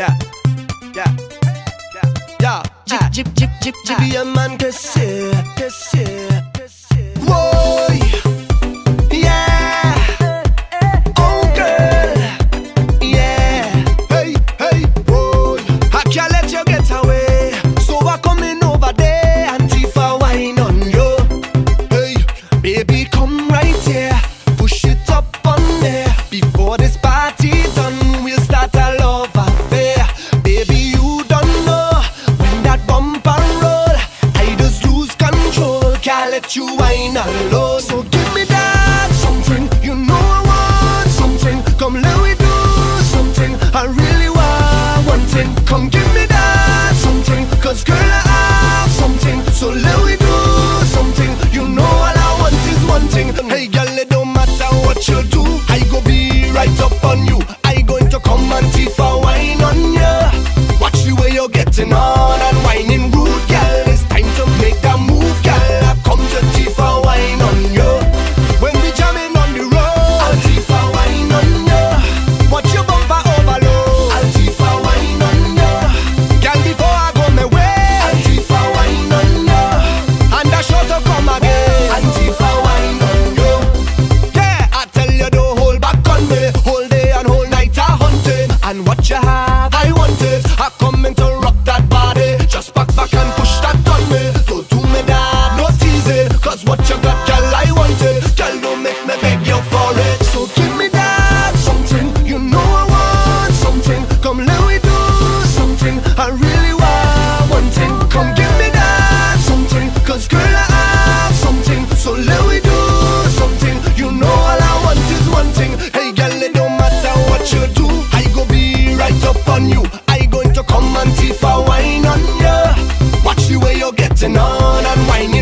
Yeah, yeah, yeah, yeah. Jib, jib, jib, jib, jib, jib, jib, jib, jib, jib, jib, jib, mine alone So give me that something. You know I want something. Come let me do something. I really want one thing. Come give me that something. Cause girl I have something. So let me do something. You know all I want is one thing. Hey girl it don't matter what you do. I go be right up on you. I going to come and teeth for wine on ya. Watch the way you're getting on what you have. down and wind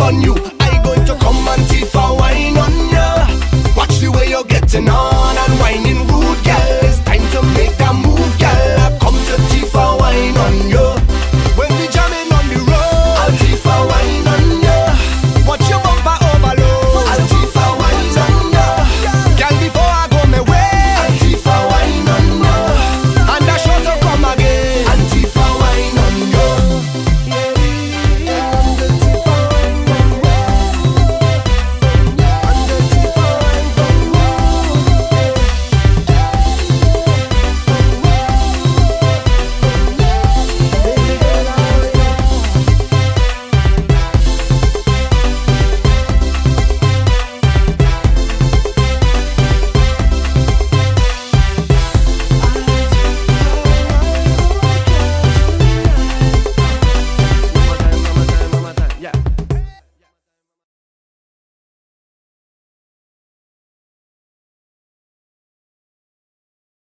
on you.